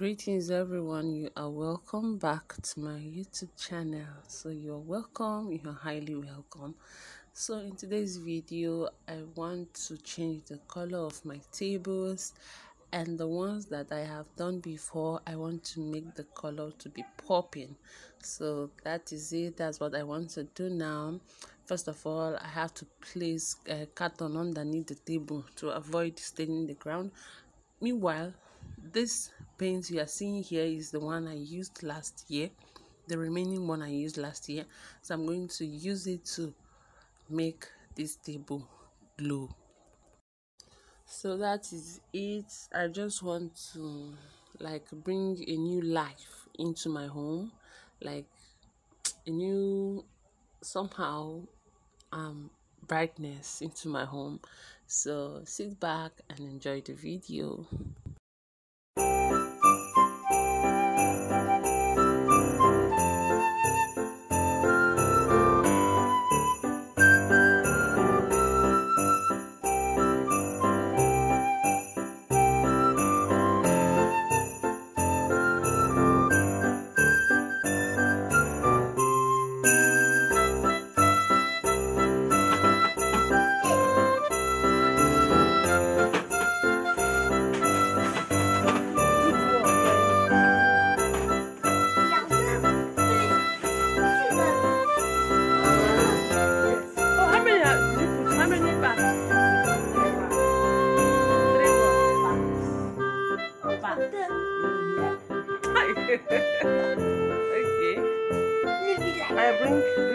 Greetings everyone, you are welcome back to my YouTube channel. So you're welcome, you're highly welcome. So in today's video, I want to change the color of my tables and the ones that I have done before, I want to make the color to be popping. So that is it, that's what I want to do now. First of all, I have to place a carton underneath the table to avoid staining the ground. Meanwhile, this paint you are seeing here is the one I used last year. The remaining one I used last year. So I'm going to use it to make this table glow. So that is it. I just want to like bring a new life into my home. Like a new somehow um brightness into my home. So sit back and enjoy the video I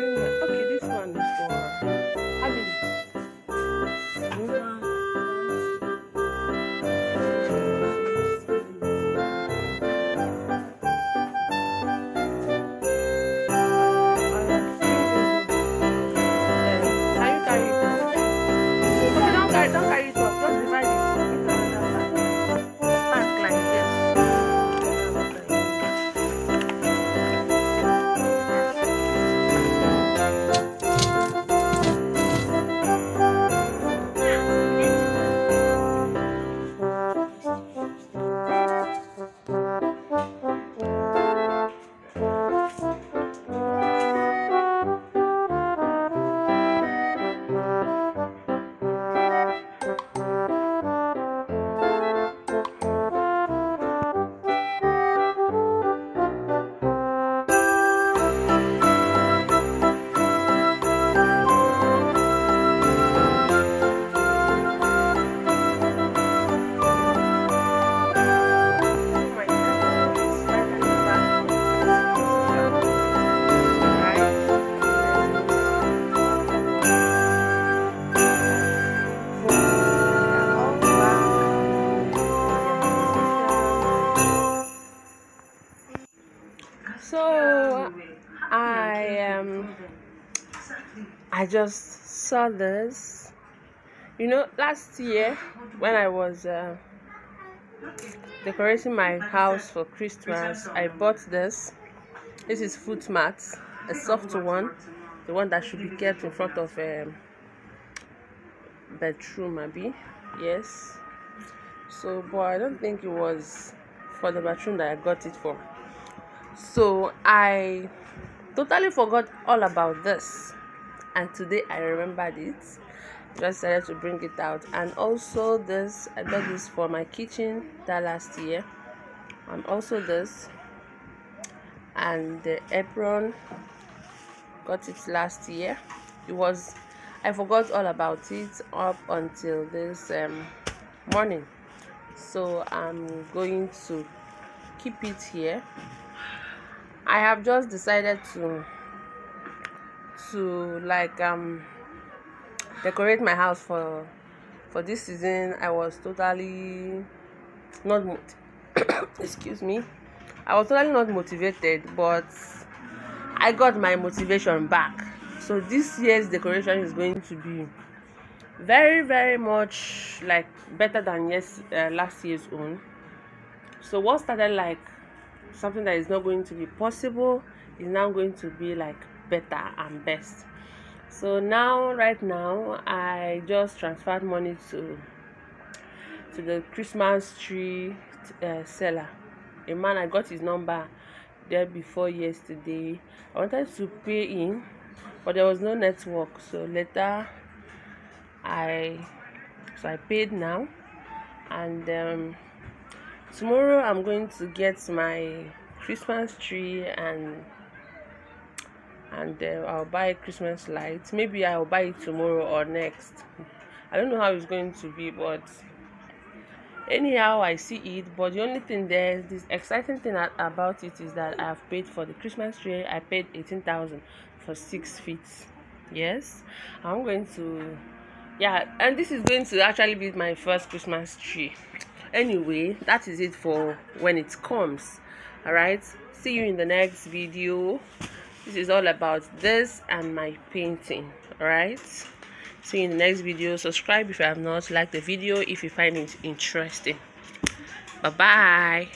I just saw this. You know, last year when I was uh, decorating my house for Christmas, I bought this. This is foot mat, a soft one, the one that should be kept in front of a um, bedroom, maybe. Yes. So, but I don't think it was for the bathroom that I got it for so i totally forgot all about this and today i remembered it. Just decided to bring it out. And also this i got this for my kitchen that last year. And also this. And the apron got it last year. It was i forgot all about it up until this um, morning. So i'm going to keep it here. I have just decided to to like um decorate my house for for this season. I was totally not excuse me. I was totally not motivated, but I got my motivation back. So this year's decoration is going to be very very much like better than yes uh, last year's own. So what started like something that is not going to be possible is now going to be like better and best. So now right now i just transferred money to to the christmas tree uh, seller. A man i got his number there before yesterday. I wanted to pay in but there was no network. So later i so i paid now. And um, tomorrow i'm going to get my christmas tree and and uh, i'll buy christmas lights. Maybe i'll buy it tomorrow or next. I don't know how it's going to be but anyhow i see it. But the only thing there this exciting thing about it is that i have paid for the christmas tree. I paid 18,000 for six feet. Yes? I'm going to yeah and this is going to actually be my first christmas tree. Anyway that is it for when it comes. All right? See you in the next video this is all about this and my painting right? See you in the next video. Subscribe if you have not. Liked the video if you find it interesting. Bye bye